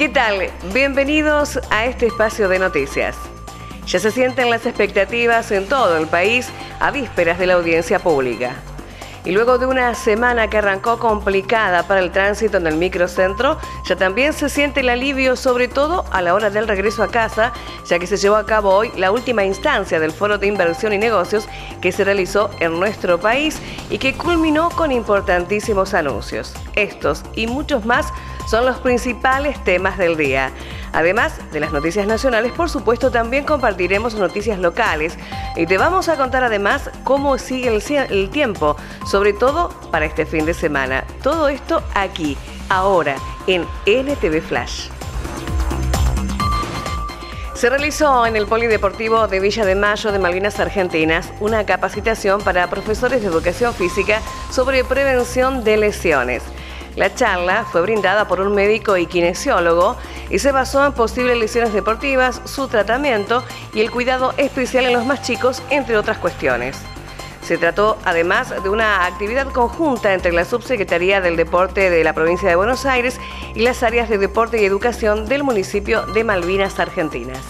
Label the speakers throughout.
Speaker 1: ¿Qué tal? Bienvenidos a este espacio de noticias. Ya se sienten las expectativas en todo el país a vísperas de la audiencia pública. Y luego de una semana que arrancó complicada para el tránsito en el microcentro, ya también se siente el alivio, sobre todo a la hora del regreso a casa, ya que se llevó a cabo hoy la última instancia del Foro de Inversión y Negocios que se realizó en nuestro país y que culminó con importantísimos anuncios. Estos y muchos más son los principales temas del día. Además de las noticias nacionales, por supuesto, también compartiremos noticias locales y te vamos a contar además cómo sigue el, tiempo, sobre todo para este fin de semana. Todo esto aquí, ahora, en NTV Flash. Se realizó en el Polideportivo de Villa de Mayo de Malvinas Argentinas una capacitación para profesores de educación física sobre prevención de lesiones. La charla fue brindada por un médico y kinesiólogo y se basó en posibles lesiones deportivas, su tratamiento y el cuidado especial en los más chicos, entre otras cuestiones. Se trató además de una actividad conjunta entre la Subsecretaría del Deporte de la provincia de Buenos Aires y las áreas de deporte y educación del municipio de Malvinas Argentinas.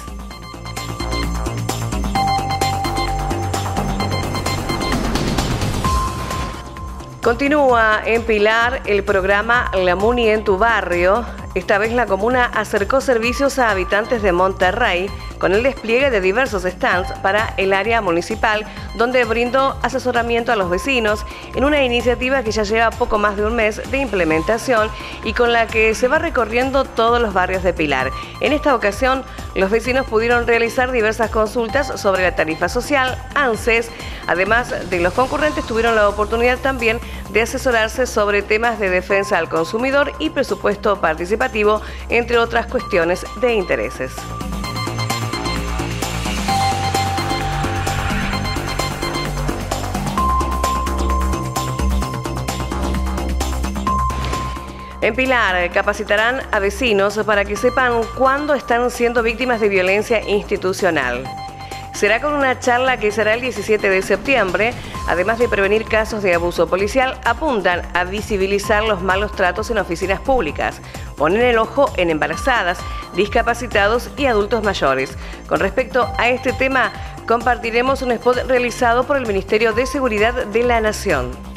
Speaker 1: Continúa en Pilar el programa La Muni en tu barrio. Esta vez la comuna acercó servicios a habitantes de Monterrey con el despliegue de diversos stands para el área municipal, donde brindó asesoramiento a los vecinos en una iniciativa que ya lleva poco más de un mes de implementación y con la que se va recorriendo todos los barrios de Pilar. En esta ocasión, los vecinos pudieron realizar diversas consultas sobre la tarifa social, ANSES, además de los concurrentes tuvieron la oportunidad también asesorarse sobre temas de defensa al consumidor y presupuesto participativo, entre otras cuestiones de intereses. En Pilar capacitarán a vecinos para que sepan cuándo están siendo víctimas de violencia institucional. Será con una charla que será el 17 de septiembre. Además de prevenir casos de abuso policial, apuntan a visibilizar los malos tratos en oficinas públicas. Ponen el ojo en embarazadas, discapacitados y adultos mayores. Con respecto a este tema, compartiremos un spot realizado por el Ministerio de Seguridad de la Nación.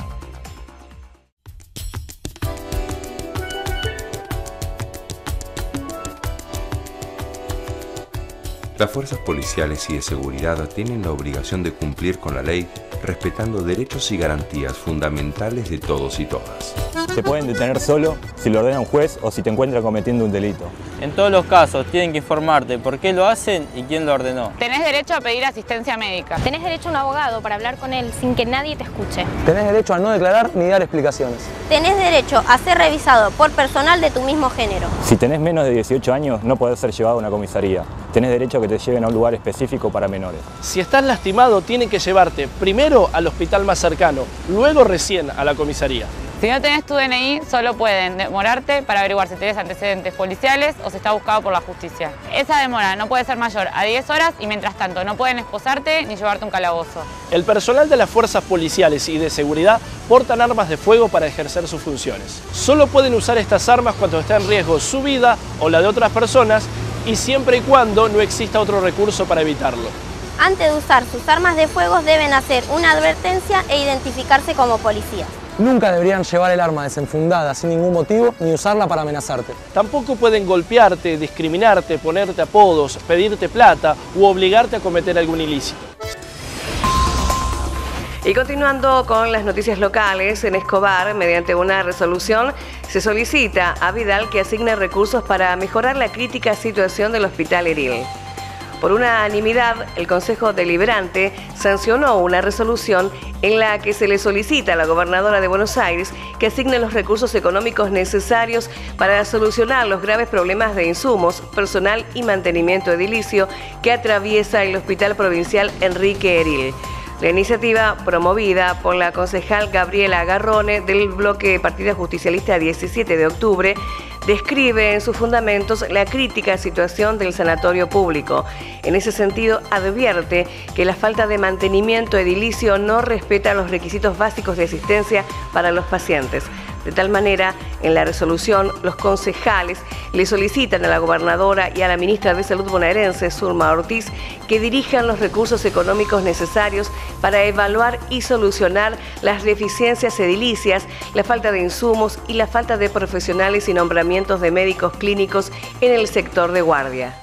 Speaker 2: Las fuerzas policiales y de seguridad tienen la obligación de cumplir con la ley respetando derechos y garantías fundamentales de todos y todas.
Speaker 3: Te pueden detener solo si lo ordena un juez o si te encuentra cometiendo un delito.
Speaker 4: En todos los casos tienen que informarte por qué lo hacen y quién lo ordenó.
Speaker 5: Tenés derecho a pedir asistencia médica.
Speaker 6: Tenés derecho a un abogado para hablar con él sin que nadie te escuche.
Speaker 7: Tenés derecho a no declarar ni dar explicaciones.
Speaker 8: Tenés derecho a ser revisado por personal de tu mismo género.
Speaker 3: Si tenés menos de 18 años no podés ser llevado a una comisaría. Tenés derecho a que te lleven a un lugar específico para menores.
Speaker 9: Si estás lastimado, tienen que llevarte primero al hospital más cercano, luego recién a la comisaría.
Speaker 5: Si no tenés tu DNI, solo pueden demorarte para averiguar si tienes antecedentes policiales o si está buscado por la justicia. Esa demora no puede ser mayor a 10 horas y mientras tanto no pueden esposarte ni llevarte un calabozo.
Speaker 9: El personal de las fuerzas policiales y de seguridad portan armas de fuego para ejercer sus funciones. Solo pueden usar estas armas cuando está en riesgo su vida o la de otras personas y siempre y cuando no exista otro recurso para evitarlo.
Speaker 8: Antes de usar sus armas de fuego deben hacer una advertencia e identificarse como policías.
Speaker 7: Nunca deberían llevar el arma desenfundada sin ningún motivo ni usarla para amenazarte.
Speaker 9: Tampoco pueden golpearte, discriminarte, ponerte apodos, pedirte plata u obligarte a cometer algún ilícito.
Speaker 1: Y continuando con las noticias locales, en Escobar, mediante una resolución, se solicita a Vidal que asigne recursos para mejorar la crítica situación del Hospital Eril. Por unanimidad, el Consejo Deliberante sancionó una resolución en la que se le solicita a la gobernadora de Buenos Aires que asigne los recursos económicos necesarios para solucionar los graves problemas de insumos, personal y mantenimiento edilicio que atraviesa el Hospital Provincial Enrique Eril. La iniciativa, promovida por la concejal Gabriela Garrone del bloque Partida Justicialista 17 de octubre, describe en sus fundamentos la crítica situación del sanatorio público. En ese sentido, advierte que la falta de mantenimiento edilicio no respeta los requisitos básicos de asistencia para los pacientes. De tal manera, en la resolución, los concejales le solicitan a la gobernadora y a la ministra de Salud bonaerense, Surma Ortiz, que dirijan los recursos económicos necesarios para evaluar y solucionar las deficiencias edilicias, la falta de insumos y la falta de profesionales y nombramientos de médicos clínicos en el sector de guardia.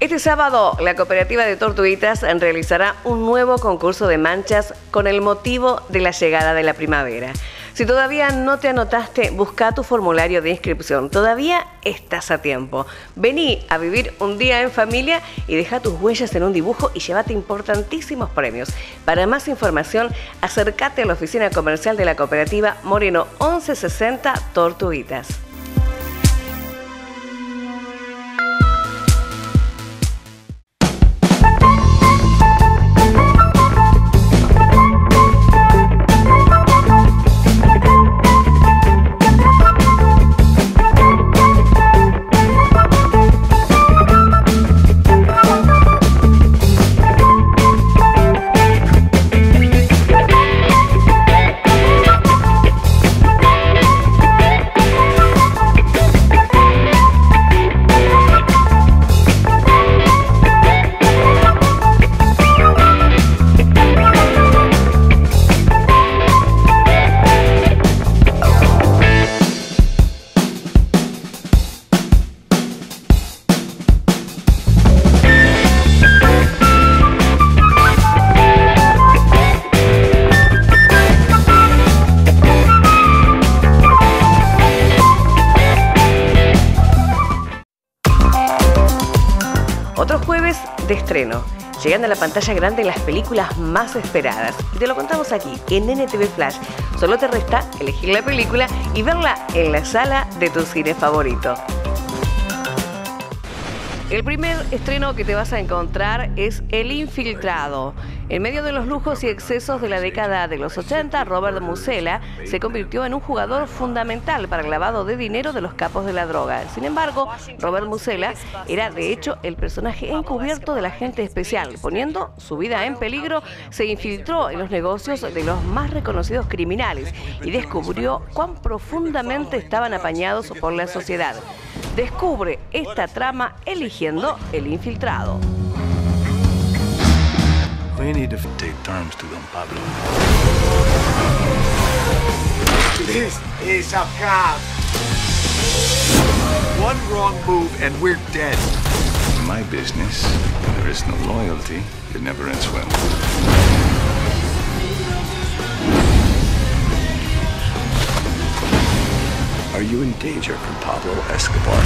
Speaker 1: Este sábado, la cooperativa de Tortuguitas realizará un nuevo concurso de manchas con el motivo de la llegada de la primavera. Si todavía no te anotaste, busca tu formulario de inscripción. Todavía estás a tiempo. Vení a vivir un día en familia y deja tus huellas en un dibujo y llévate importantísimos premios. Para más información, acércate a la oficina comercial de la cooperativa Moreno 1160 Tortuguitas. Estreno. Llegan a la pantalla grande las películas más esperadas. Y te lo contamos aquí, en NTV Flash. Solo te resta elegir la película y verla en la sala de tu cine favorito. El primer estreno que te vas a encontrar es El Infiltrado. En medio de los lujos y excesos de la década de los 80, Robert Musella se convirtió en un jugador fundamental para el lavado de dinero de los capos de la droga. Sin embargo, Robert Musella era de hecho el personaje encubierto del agente especial. Poniendo su vida en peligro, se infiltró en los negocios de los más reconocidos criminales y descubrió cuán profundamente estaban apañados por la sociedad. Descubre esta trama eligiendo el infiltrado.
Speaker 10: We need to take terms to Don Pablo.
Speaker 11: This is a cop. One wrong move and we're dead.
Speaker 10: In my business, there is no loyalty. It never ends well. Are you in danger from Pablo Escobar?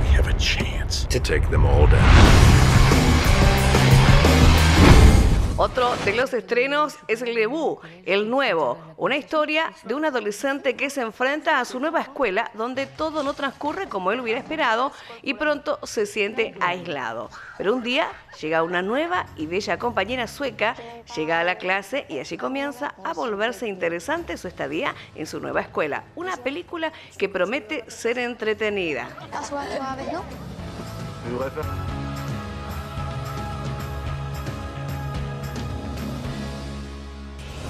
Speaker 11: We have a chance to take them all down.
Speaker 1: Otro de los estrenos es el debut, El Nuevo, una historia de un adolescente que se enfrenta a su nueva escuela donde todo no transcurre como él hubiera esperado y pronto se siente aislado. Pero un día llega una nueva y bella compañera sueca, llega a la clase y allí comienza a volverse interesante su estadía en su nueva escuela. Una película que promete ser entretenida.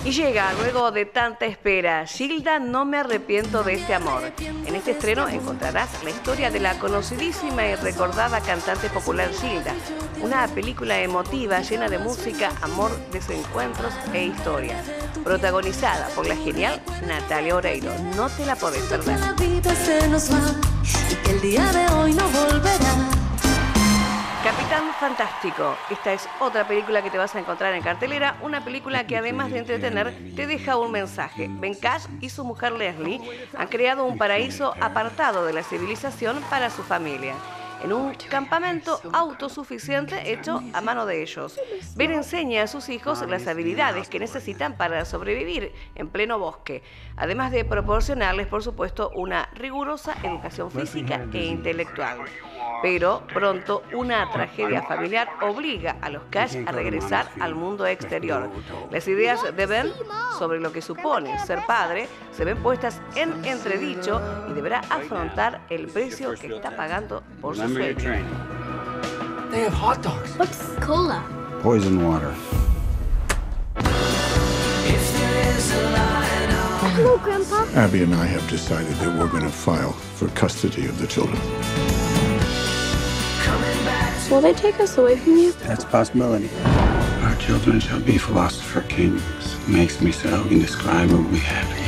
Speaker 1: Y llega, luego de tanta espera, Gilda No me arrepiento de este amor. En este estreno encontrarás la historia de la conocidísima y recordada cantante popular Gilda. Una película emotiva llena de música, amor, desencuentros e historias. Protagonizada por la genial Natalia Oreiro. No te la podés perder.
Speaker 12: La vida se nos va y que el día de hoy no volverá.
Speaker 1: Capitán Fantástico. Esta es otra película que te vas a encontrar en cartelera. Una película que además de entretener, te deja un mensaje. Ben Cash y su mujer Leslie han creado un paraíso apartado de la civilización para su familia en un campamento autosuficiente hecho a mano de ellos. Ben enseña a sus hijos las habilidades que necesitan para sobrevivir en pleno bosque, además de proporcionarles, por supuesto, una rigurosa educación física e intelectual. Pero pronto una tragedia familiar obliga a los Cash a regresar al mundo exterior. Las ideas de Ben sobre lo que supone ser padre se ven puestas en entredicho y deberá afrontar el precio que está pagando por su sueño.
Speaker 11: They have hot dogs.
Speaker 12: What's cola?
Speaker 10: Poison water.
Speaker 12: If there is a lion
Speaker 13: Hello, Grandpa.
Speaker 10: Abby and I have decided that we're going to file for custody of the children.
Speaker 13: Will they take us away from you?
Speaker 14: That's a possibility. Our children shall be philosopher kings. Makes me so indescribably happy.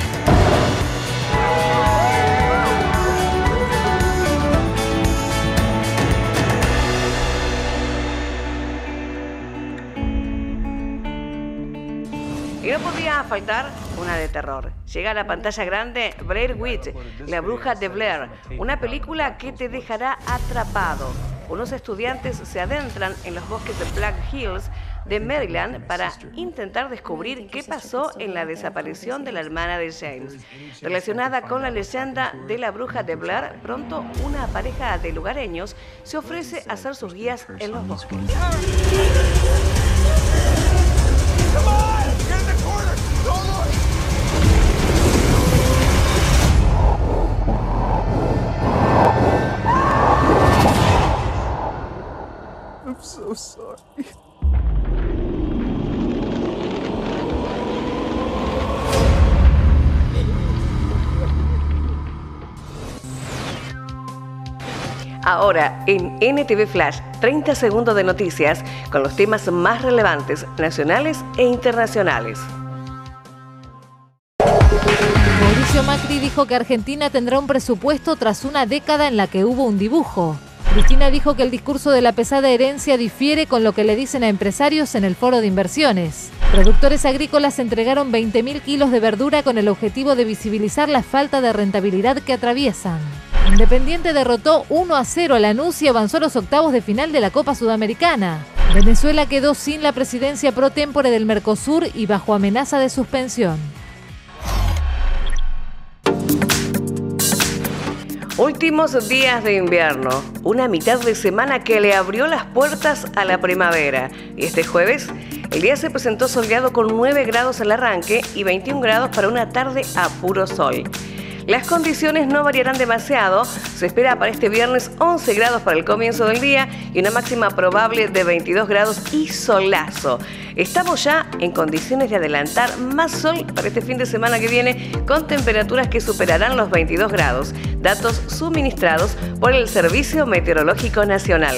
Speaker 1: Y no podía faltar una de terror. Llega a la pantalla grande Blair Witch, La Bruja de Blair, una película que te dejará atrapado. Unos estudiantes se adentran en los bosques de Black Hills de Maryland para intentar descubrir qué pasó en la desaparición de la hermana de James. Relacionada con la leyenda de la bruja de Blair, pronto una pareja de lugareños se ofrece a ser sus guías en los bosques. Ahora en NTV Flash, 30 segundos de noticias con los temas más relevantes nacionales e internacionales.
Speaker 15: Mauricio Macri dijo que Argentina tendrá un presupuesto tras una década en la que hubo un dibujo. Cristina dijo que el discurso de la pesada herencia difiere con lo que le dicen a empresarios en el foro de inversiones. Productores agrícolas entregaron 20.000 kilos de verdura con el objetivo de visibilizar la falta de rentabilidad que atraviesan. Independiente derrotó 1 a 0 a Lanús y avanzó a los octavos de final de la Copa Sudamericana. Venezuela quedó sin la presidencia pro tempore del Mercosur y bajo amenaza de suspensión.
Speaker 1: Últimos días de invierno, una mitad de semana que le abrió las puertas a la primavera. Y este jueves, el día se presentó soleado con 9 grados al arranque y 21 grados para una tarde a puro sol. Las condiciones no variarán demasiado. Se espera para este viernes 11 grados para el comienzo del día y una máxima probable de 22 grados y solazo. Estamos ya en condiciones de adelantar más sol para este fin de semana que viene con temperaturas que superarán los 22 grados. Datos suministrados por el Servicio Meteorológico Nacional.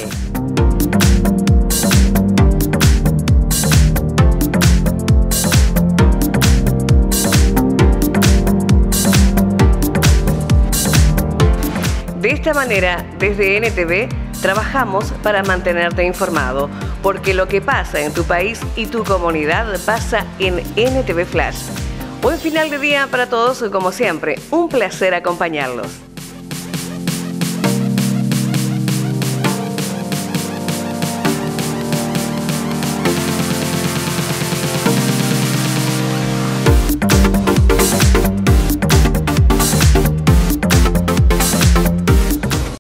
Speaker 1: Esta manera, desde NTV, trabajamos para mantenerte informado, porque lo que pasa en tu país y tu comunidad pasa en NTV Flash. Buen final de día para todos, como siempre, un placer acompañarlos.